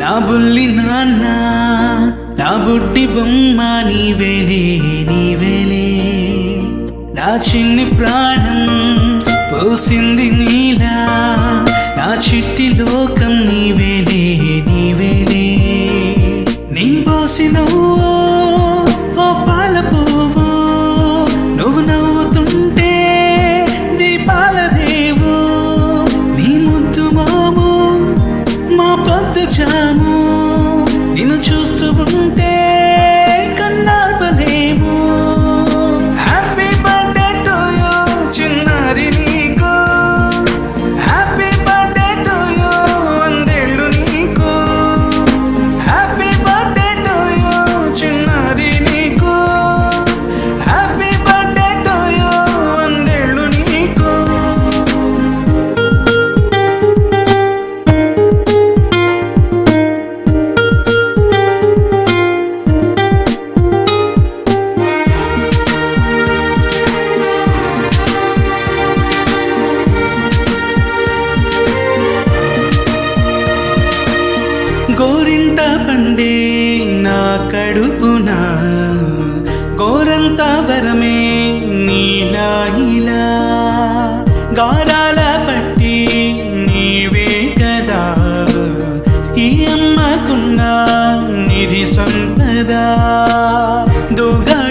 నా బుల్లి నాన్న నా బుడ్డి బొమ్మ నీవేలే నీవేలే నా చిన్ని ప్రాణం పోసింది నీలా నా చిట్టి లోకం నీవేలే గోరింత పండే నా కడుపున గోరంత వరమే నీలాయిలా గారాల పట్టి నీవే కదా. ఈ అమ్మకున్న నిధి సంపద. దుగా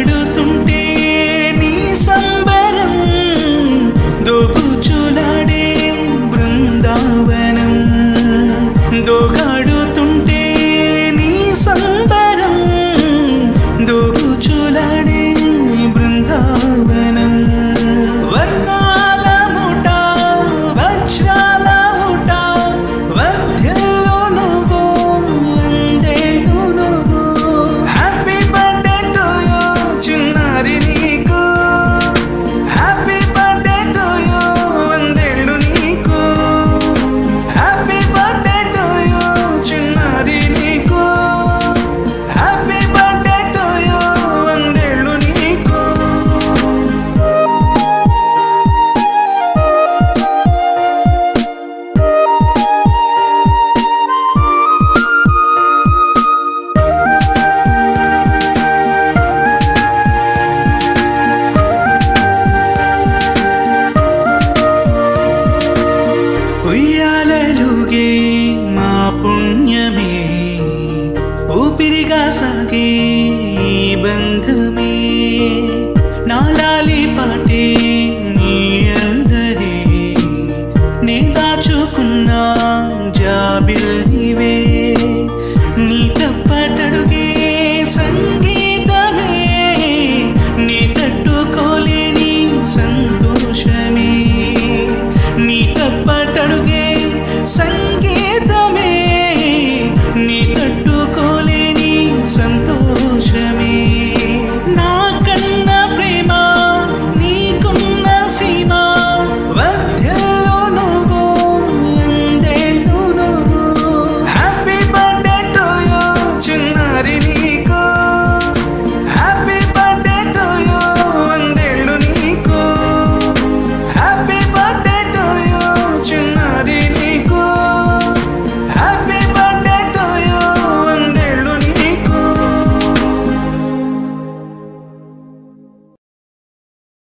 गे मा पुण्यमे ऊपिरि गासागे बन्धु